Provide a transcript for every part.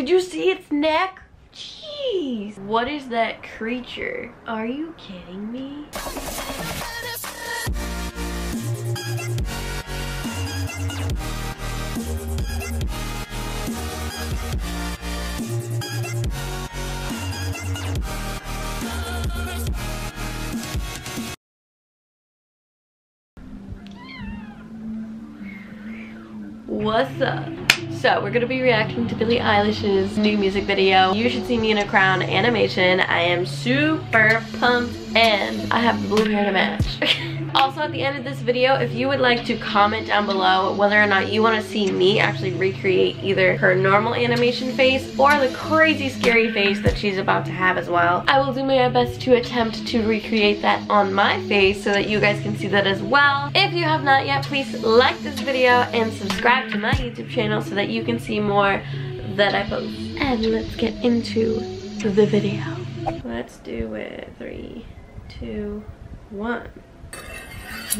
Did you see its neck? Jeez. What is that creature? Are you kidding me? What's up? So, we're gonna be reacting to Billie Eilish's new music video, You Should See Me in a Crown animation. I am super pumped and I have blue hair to match. also, at the end of this video, if you would like to comment down below whether or not you want to see me actually recreate either her normal animation face or the crazy scary face that she's about to have as well, I will do my best to attempt to recreate that on my face so that you guys can see that as well. If you have not yet, please like this video and subscribe to my YouTube channel so that you can see more that I post. And let's get into the video. Let's do it. Three, two, one.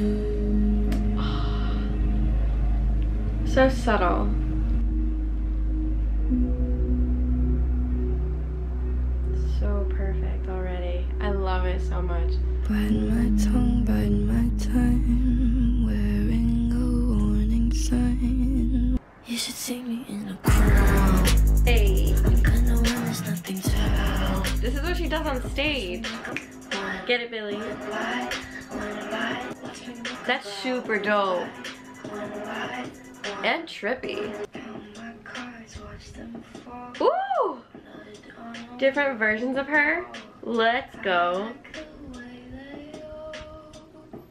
So subtle. So perfect already. I love it so much. Bite my tongue, bite my time, wearing a warning sign. You should see me in a crown. Hey, I know when there's nothing to help. this is what she does on stage. Get it, Billie. That's super dope. And trippy. My cards, watch them fall. Ooh! Different versions of her. Let's go. The way they all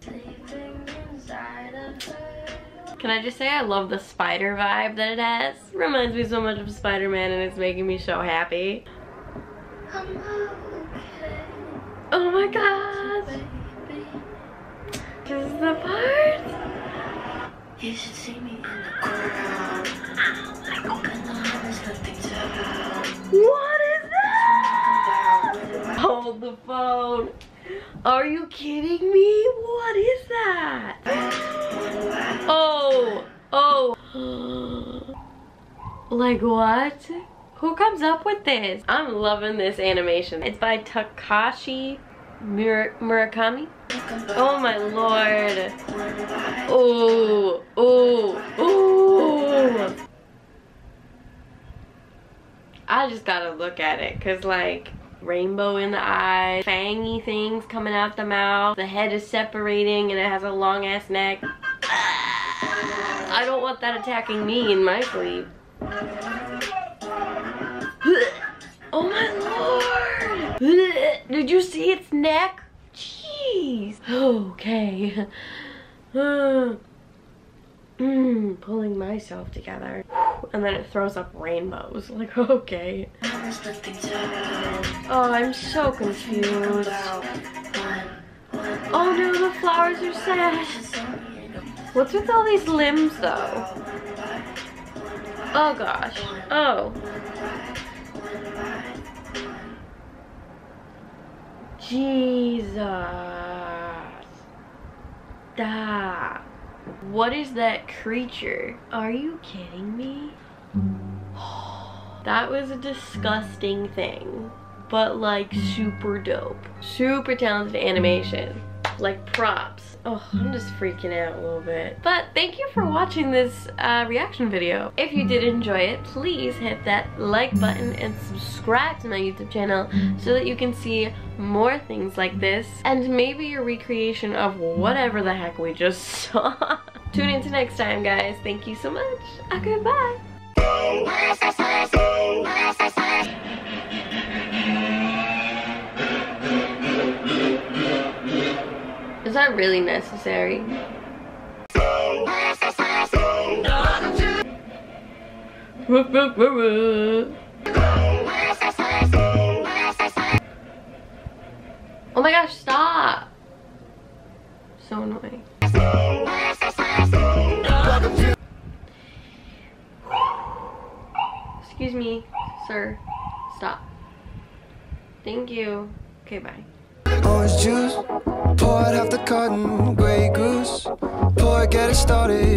sleeping inside of her. Can I just say I love the spider vibe that it has? Reminds me so much of Spider-Man and it's making me so happy. Okay, Oh my gosh! Is the part. You should see me in a crown. I know there's nothing to help. What is that? Hold the phone. Are you kidding me? What is that? Oh, oh. Like what? Who comes up with this? I'm loving this animation. It's by Takashi Mur Murakami. Oh my lord. Oh, oh, oh. I just gotta look at it because like rainbow in the eye, fangy things coming out the mouth, the head is separating and it has a long ass neck. I don't want that attacking me in my sleep. Oh my! Did you see its neck? Jeez. Okay. Mm, pulling myself together. And then it throws up rainbows. Like, okay. Oh, I'm so confused. Oh no, the flowers are sad. What's with all these limbs though? Oh gosh. Oh. Jesus. Stop. What is that creature? Are you kidding me? That was a disgusting thing, but like super dope. Super talented animation. Like props. Oh, I'm just freaking out a little bit. But thank you for watching this uh, reaction video. If you did enjoy it, please hit that like button and subscribe to my YouTube channel so that you can see more things like this and maybe a recreation of whatever the heck we just saw. Tune in to next time, guys. Thank you so much. Okay, bye. Really necessary? Oh my gosh, stop! So annoying. Excuse me, sir. Stop. Thank you. Okay, bye. Orange juice, pour out half the carton, Grey Goose, pour get it started.